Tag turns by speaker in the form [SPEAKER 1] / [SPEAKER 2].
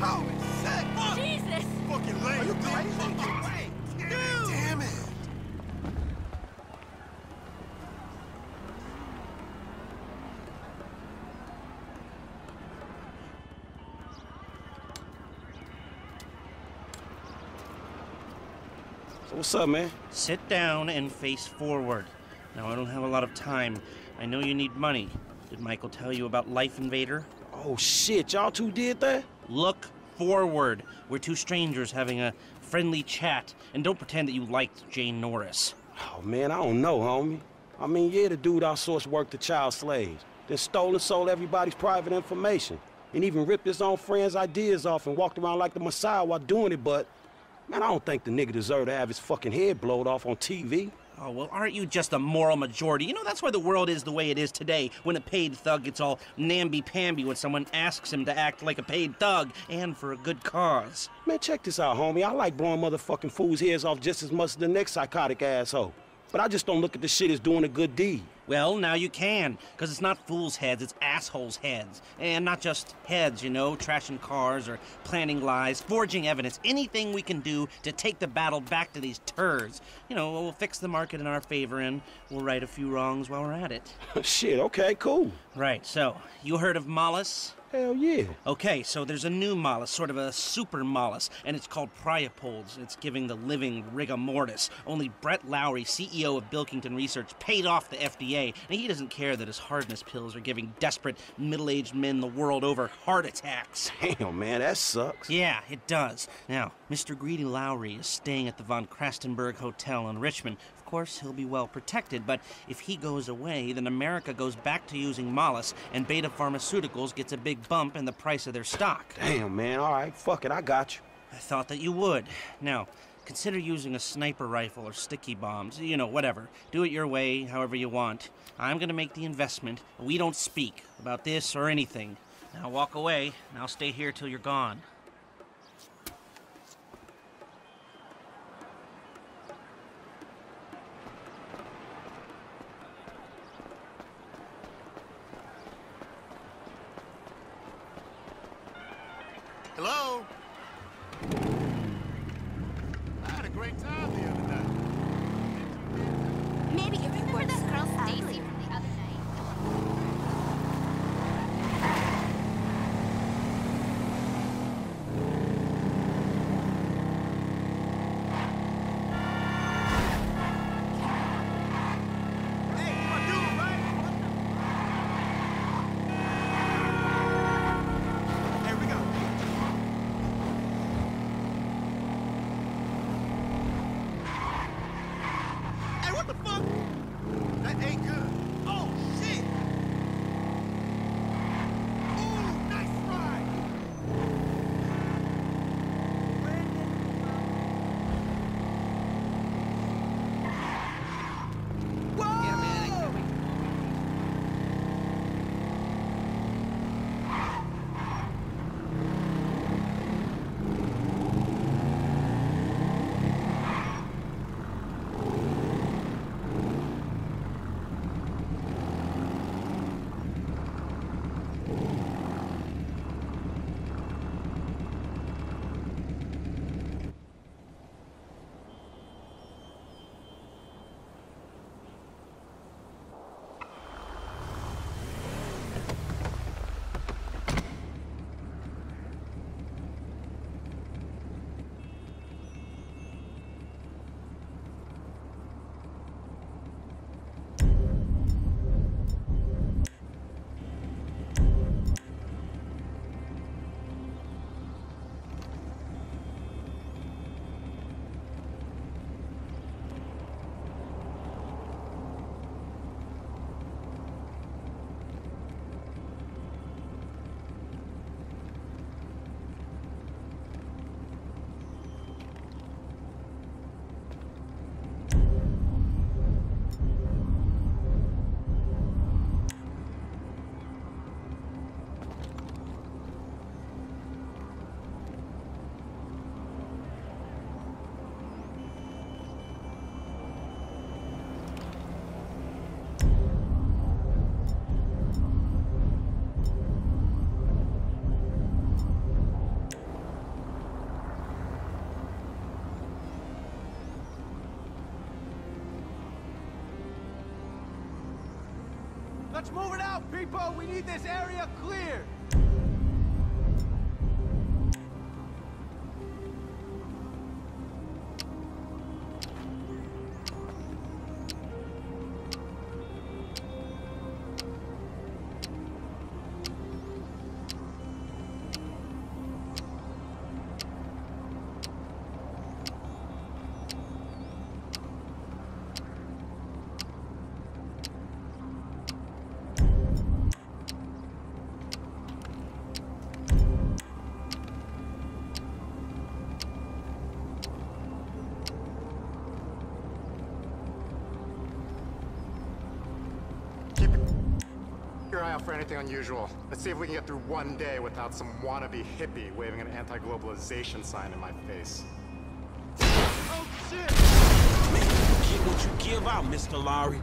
[SPEAKER 1] Holy shit! Fuck!
[SPEAKER 2] Jesus!
[SPEAKER 1] Fucking lame. Are you crazy? Dude! Damn it!
[SPEAKER 3] So what's up, man?
[SPEAKER 4] Sit down and face forward. Now, I don't have a lot of time. I know you need money. Did Michael tell you about Life Invader?
[SPEAKER 3] Oh shit, y'all two did that?
[SPEAKER 4] Look forward. We're two strangers having a friendly chat, and don't pretend that you liked Jay Norris.
[SPEAKER 3] Oh man, I don't know, homie. I mean, yeah, the dude outsourced work to child slaves, then stole and sold everybody's private information, and even ripped his own friends' ideas off and walked around like the Messiah while doing it, but man, I don't think the nigga deserved to have his fucking head blowed off on TV.
[SPEAKER 4] Oh, well, aren't you just a moral majority? You know, that's why the world is the way it is today, when a paid thug gets all namby-pamby when someone asks him to act like a paid thug, and for a good cause.
[SPEAKER 3] Man, check this out, homie. I like blowing motherfucking fools' heads off just as much as the next psychotic asshole. But I just don't look at the shit as doing a good deed.
[SPEAKER 4] Well, now you can, because it's not fools' heads, it's assholes' heads. And not just heads, you know, trashing cars or planning lies, forging evidence, anything we can do to take the battle back to these turds. You know, we'll fix the market in our favor and we'll right a few wrongs while we're at it.
[SPEAKER 3] shit, okay, cool.
[SPEAKER 4] Right, so, you heard of Mollis?
[SPEAKER 3] Hell yeah.
[SPEAKER 4] Okay, so there's a new Mollis, sort of a super Mollis, and it's called Priapolds. It's giving the living rigor mortis. Only Brett Lowry, CEO of Bilkington Research, paid off the FDA, and he doesn't care that his hardness pills are giving desperate middle-aged men the world over heart attacks.
[SPEAKER 3] Damn, man, that sucks.
[SPEAKER 4] Yeah, it does. Now, Mr. Greedy Lowry is staying at the Von Crastenburg Hotel in Richmond. Of course, he'll be well protected, but if he goes away, then America goes back to using mollusk, and Betta Pharmaceuticals gets a big bump in the price of their stock.
[SPEAKER 3] Damn, man, all right, fuck it, I got you.
[SPEAKER 4] I thought that you would. Now, consider using a sniper rifle or sticky bombs. You know, whatever. Do it your way, however you want. I'm gonna make the investment. We don't speak about this or anything. Now walk away, and I'll stay here till you're gone.
[SPEAKER 5] Let's move it out, people! We need this area cleared!
[SPEAKER 2] Your eye out for anything unusual. Let's see if we can get through one day without some wannabe hippie waving an anti-globalization sign in my face.
[SPEAKER 5] Oh, shit!
[SPEAKER 3] Get what you give out, Mr. Lowry.